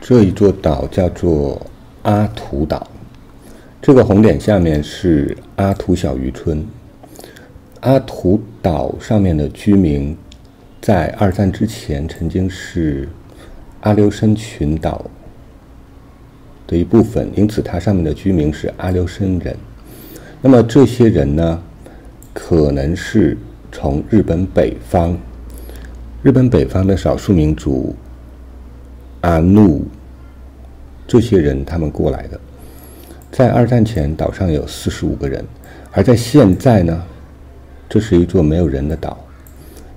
这一座岛叫做阿图岛，这个红点下面是阿图小渔村。阿图岛上面的居民在二战之前曾经是阿留申群岛的一部分，因此它上面的居民是阿留申人。那么这些人呢，可能是从日本北方，日本北方的少数民族阿努这些人他们过来的。在二战前，岛上有四十五个人，而在现在呢？这是一座没有人的岛，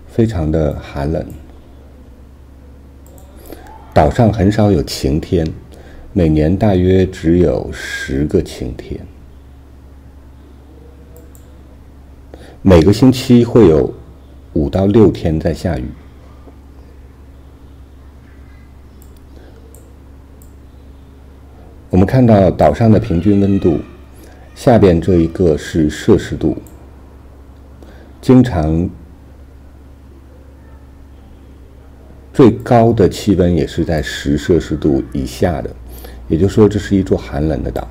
非常的寒冷。岛上很少有晴天，每年大约只有十个晴天。每个星期会有五到六天在下雨。我们看到岛上的平均温度，下边这一个是摄氏度。经常最高的气温也是在十摄氏度以下的，也就是说，这是一座寒冷的岛。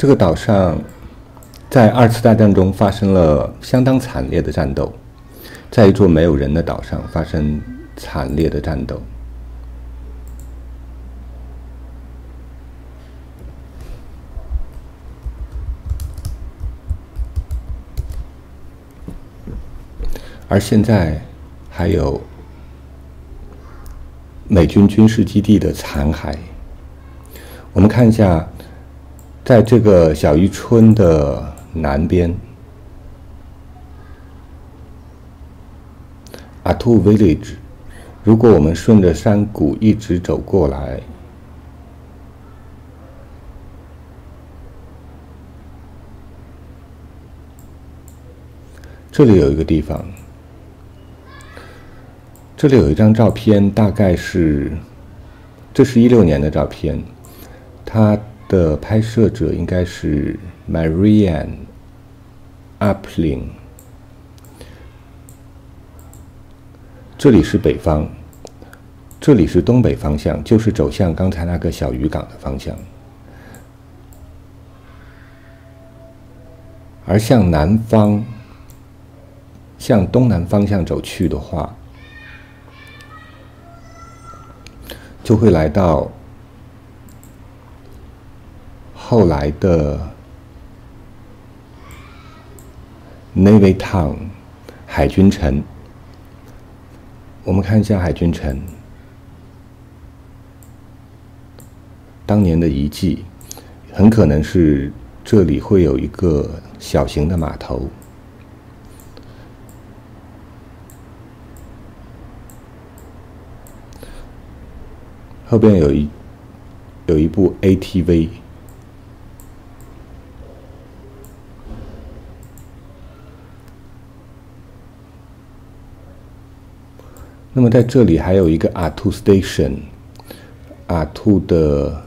这个岛上在二次大战中发生了相当惨烈的战斗。在一座没有人的岛上发生惨烈的战斗，而现在还有美军军事基地的残骸。我们看一下，在这个小渔村的南边。阿图 Village，如果我们顺着山谷一直走过来，这里有一个地方，这里有一张照片，大概是，这是一六年的照片，它的拍摄者应该是 Marianne Upling。这里是北方，这里是东北方向，就是走向刚才那个小渔港的方向。而向南方，向东南方向走去的话，就会来到后来的 Navy Town 海军城。我们看一下海军城当年的遗迹，很可能是这里会有一个小型的码头。后边有一有一部 ATV。那么在这里还有一个阿图 Station，阿图的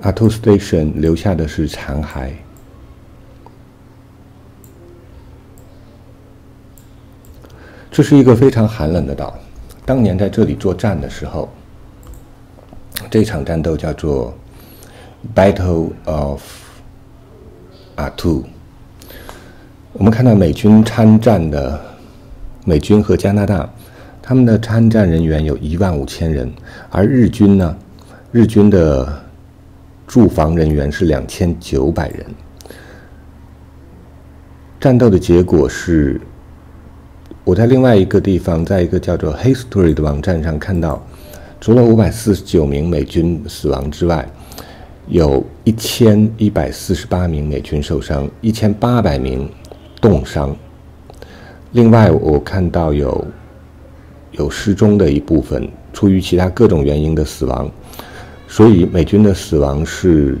阿图 Station 留下的是残骸。这是一个非常寒冷的岛。当年在这里作战的时候，这场战斗叫做 Battle of Attu。我们看到美军参战的美军和加拿大，他们的参战人员有一万五千人，而日军呢，日军的驻防人员是两千九百人。战斗的结果是。我在另外一个地方，在一个叫做 History 的网站上看到，除了五百四十九名美军死亡之外，有一千一百四十八名美军受伤，一千八百名冻伤。另外，我看到有有失踪的一部分，出于其他各种原因的死亡，所以美军的死亡是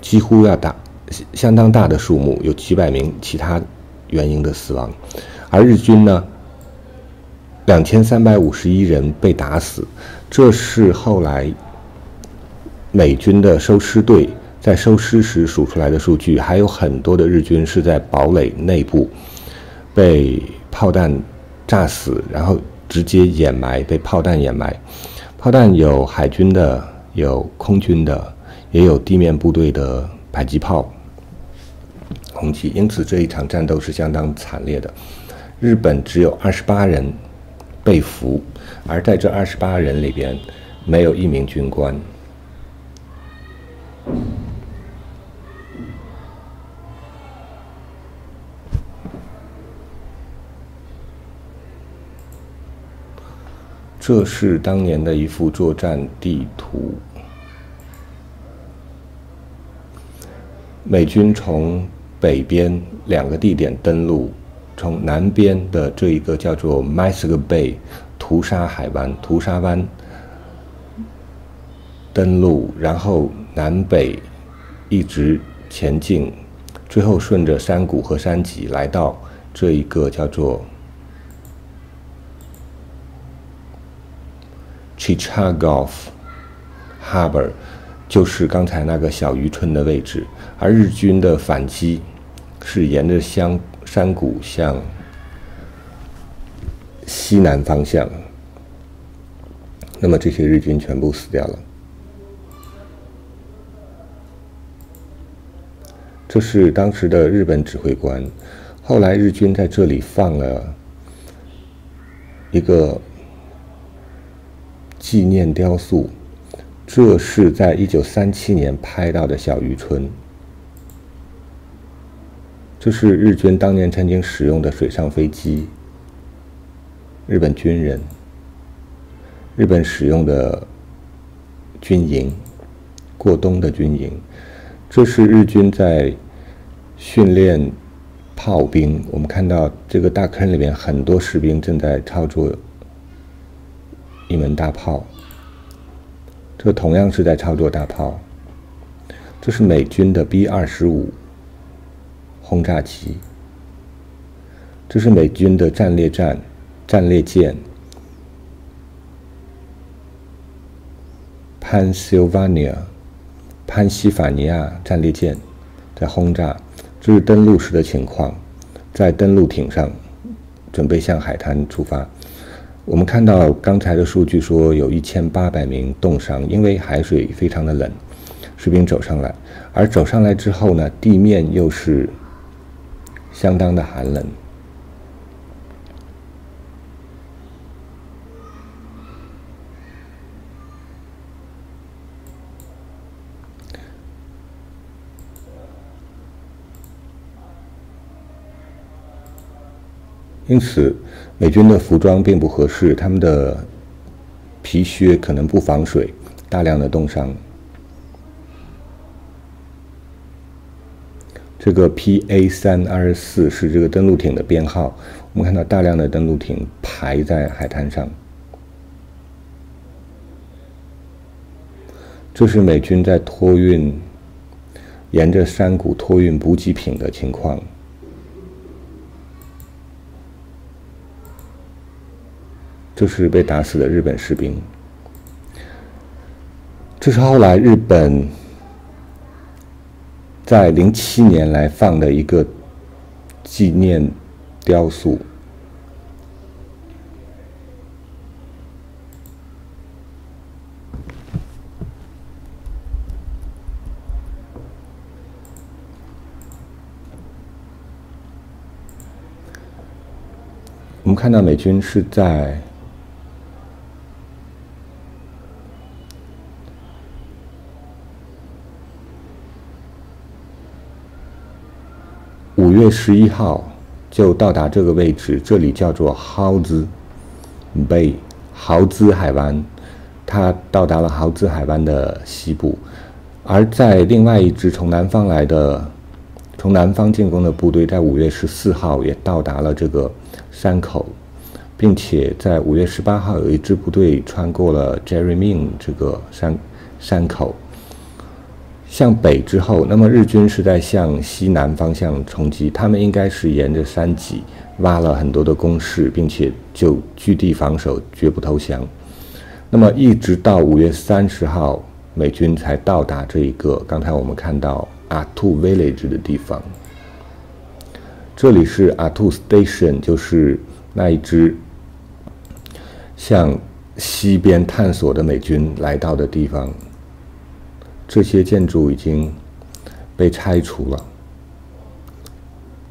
几乎要大相当大的数目，有几百名其他原因的死亡，而日军呢，两千三百五十一人被打死，这是后来美军的收尸队在收尸时数出来的数据，还有很多的日军是在堡垒内部被炮弹炸死，然后直接掩埋，被炮弹掩埋。炮弹有海军的，有空军的，也有地面部队的迫击炮攻击，因此这一场战斗是相当惨烈的。日本只有二十八人被俘，而在这二十八人里边，没有一名军官。这是当年的一幅作战地图。美军从北边两个地点登陆，从南边的这一个叫做 m a s k Bay 屠杀海湾、屠杀湾登陆，然后南北一直前进，最后顺着山谷和山脊来到这一个叫做。Chichagof Harbor 就是刚才那个小渔村的位置，而日军的反击是沿着山山谷向西南方向。那么这些日军全部死掉了。这是当时的日本指挥官。后来日军在这里放了一个。纪念雕塑，这是在一九三七年拍到的小渔村。这是日军当年曾经使用的水上飞机，日本军人，日本使用的军营，过冬的军营。这是日军在训练炮兵。我们看到这个大坑里面很多士兵正在操作。一门大炮，这同样是在操作大炮。这是美军的 B 二十五轰炸机，这是美军的战列战、战列舰 Pennsylvania 潘西法尼亚战列舰在轰炸。这是登陆时的情况，在登陆艇上准备向海滩出发。我们看到刚才的数据说有一千八百名冻伤，因为海水非常的冷，士兵走上来，而走上来之后呢，地面又是相当的寒冷。因此，美军的服装并不合适，他们的皮靴可能不防水，大量的冻伤。这个 PA 三二四是这个登陆艇的编号。我们看到大量的登陆艇排在海滩上，这是美军在托运，沿着山谷托运补给品的情况。这是被打死的日本士兵。这是后来日本在零七年来放的一个纪念雕塑。我们看到美军是在。五十一号就到达这个位置，这里叫做豪兹贝豪兹海湾。他到达了豪兹海湾的西部，而在另外一支从南方来的、从南方进攻的部队，在五月十四号也到达了这个山口，并且在五月十八号有一支部队穿过了 Jeremy 这个山山口。向北之后，那么日军是在向西南方向冲击，他们应该是沿着山脊挖了很多的工事，并且就据地防守，绝不投降。那么一直到五月三十号，美军才到达这一个刚才我们看到阿兔 Village 的地方。这里是阿兔 Station，就是那一支向西边探索的美军来到的地方。这些建筑已经被拆除了。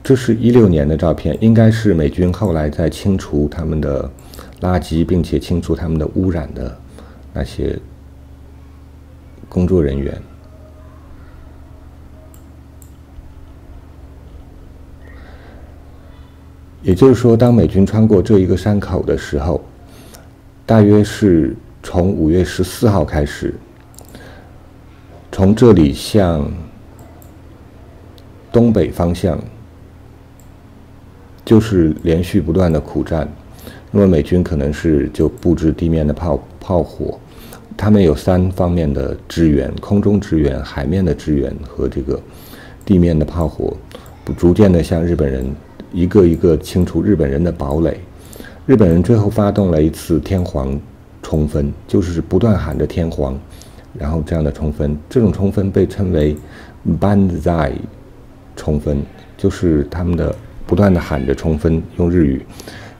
这是一六年的照片，应该是美军后来在清除他们的垃圾，并且清除他们的污染的那些工作人员。也就是说，当美军穿过这一个山口的时候，大约是从五月十四号开始。从这里向东北方向，就是连续不断的苦战。那么美军可能是就布置地面的炮炮火，他们有三方面的支援：空中支援、海面的支援和这个地面的炮火，逐渐的向日本人一个一个清除日本人的堡垒。日本人最后发动了一次天皇冲锋，就是不断喊着天皇。然后这样的冲锋，这种冲锋被称为 “banzai” 冲锋，就是他们的不断的喊着冲锋，用日语，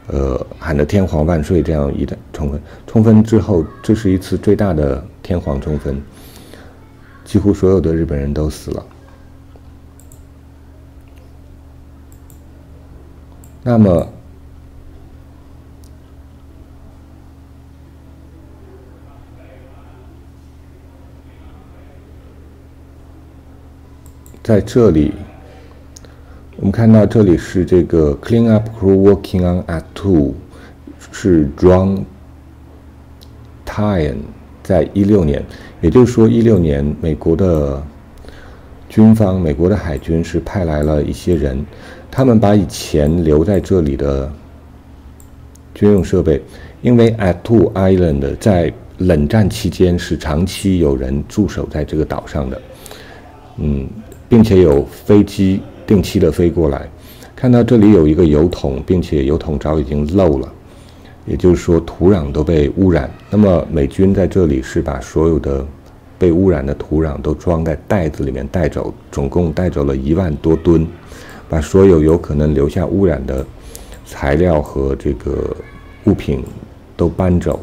呃，喊着“天皇万岁”这样一的冲锋。冲锋之后，这是一次最大的天皇冲锋，几乎所有的日本人都死了。那么。在这里，我们看到这里是这个 clean up crew working on At Two”，是 John Tyen，在一六年，也就是说一六年，美国的军方，美国的海军是派来了一些人，他们把以前留在这里的军用设备，因为 At two Island 在冷战期间是长期有人驻守在这个岛上的，嗯。并且有飞机定期的飞过来，看到这里有一个油桶，并且油桶早已经漏了，也就是说土壤都被污染。那么美军在这里是把所有的被污染的土壤都装在袋子里面带走，总共带走了一万多吨，把所有有可能留下污染的材料和这个物品都搬走，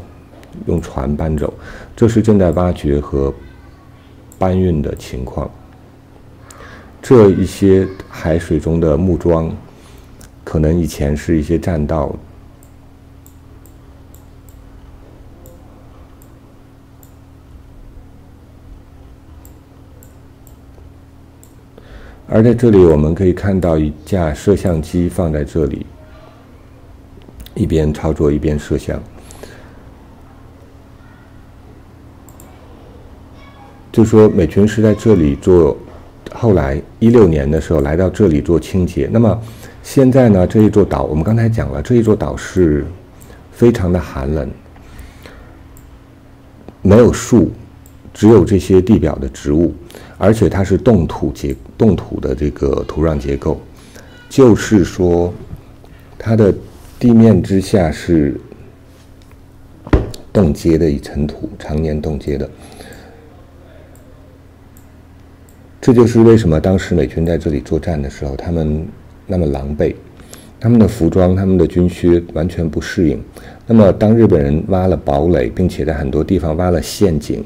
用船搬走。这是正在挖掘和搬运的情况。这一些海水中的木桩，可能以前是一些栈道，而在这里我们可以看到一架摄像机放在这里，一边操作一边摄像，就说美军是在这里做。后来一六年的时候来到这里做清洁。那么现在呢？这一座岛，我们刚才讲了，这一座岛是非常的寒冷，没有树，只有这些地表的植物，而且它是冻土结冻土的这个土壤结构，就是说它的地面之下是冻结的一层土，常年冻结的。这就是为什么当时美军在这里作战的时候，他们那么狼狈，他们的服装、他们的军靴完全不适应。那么，当日本人挖了堡垒，并且在很多地方挖了陷阱，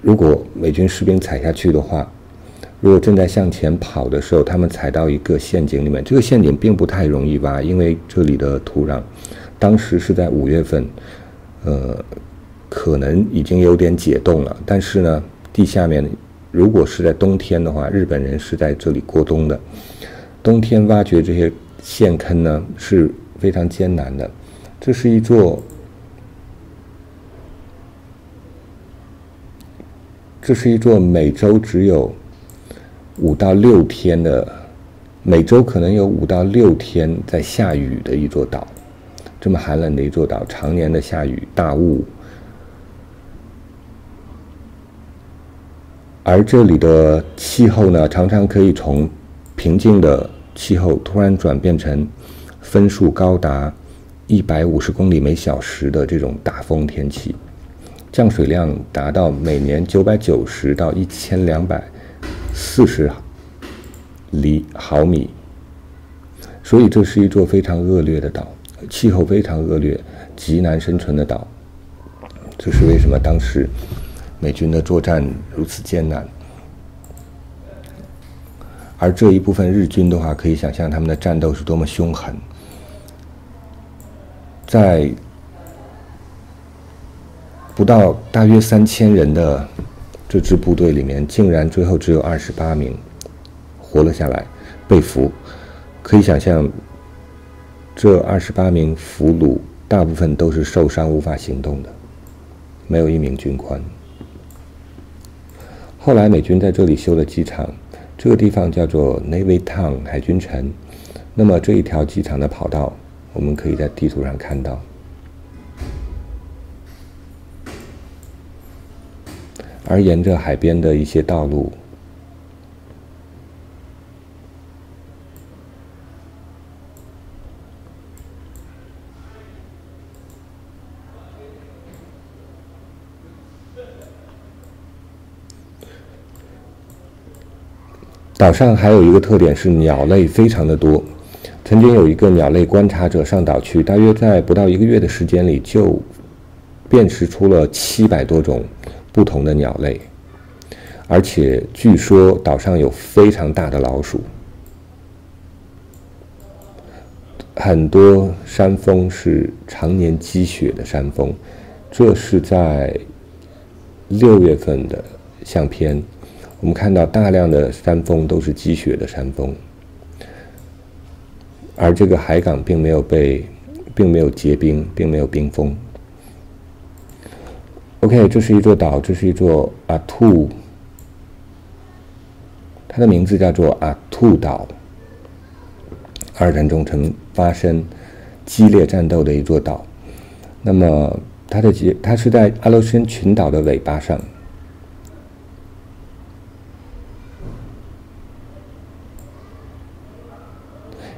如果美军士兵踩下去的话，如果正在向前跑的时候，他们踩到一个陷阱里面，这个陷阱并不太容易挖，因为这里的土壤，当时是在五月份，呃，可能已经有点解冻了，但是呢，地下面。如果是在冬天的话，日本人是在这里过冬的。冬天挖掘这些陷坑呢是非常艰难的。这是一座，这是一座每周只有五到六天的，每周可能有五到六天在下雨的一座岛。这么寒冷的一座岛，常年的下雨大雾。而这里的气候呢，常常可以从平静的气候突然转变成分数高达一百五十公里每小时的这种大风天气，降水量达到每年九百九十到一千两百四十厘毫米，所以这是一座非常恶劣的岛，气候非常恶劣，极难生存的岛。这是为什么当时？美军的作战如此艰难，而这一部分日军的话，可以想象他们的战斗是多么凶狠。在不到大约三千人的这支部队里面，竟然最后只有二十八名活了下来，被俘。可以想象，这二十八名俘虏大部分都是受伤无法行动的，没有一名军官。后来美军在这里修了机场，这个地方叫做 Navy Town 海军城。那么这一条机场的跑道，我们可以在地图上看到。而沿着海边的一些道路。岛上还有一个特点是鸟类非常的多。曾经有一个鸟类观察者上岛去，大约在不到一个月的时间里，就辨识出了七百多种不同的鸟类。而且据说岛上有非常大的老鼠。很多山峰是常年积雪的山峰，这是在六月份的相片。我们看到大量的山峰都是积雪的山峰，而这个海港并没有被，并没有结冰，并没有冰封。OK，这是一座岛，这是一座阿兔，它的名字叫做阿兔岛。二战中曾发生激烈战斗的一座岛，那么它的结，它是在阿留申群岛的尾巴上。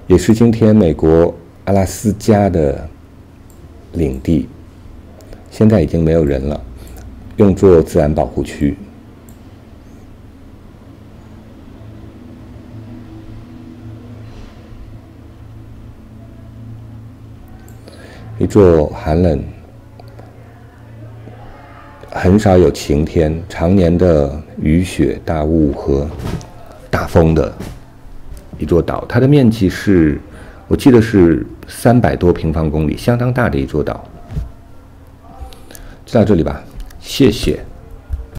也是今天美国阿拉斯加的领地，现在已经没有人了，用作自然保护区。一座寒冷、很少有晴天、常年的雨雪大雾和大风的。一座岛，它的面积是，我记得是三百多平方公里，相当大的一座岛。就到这里吧，谢谢。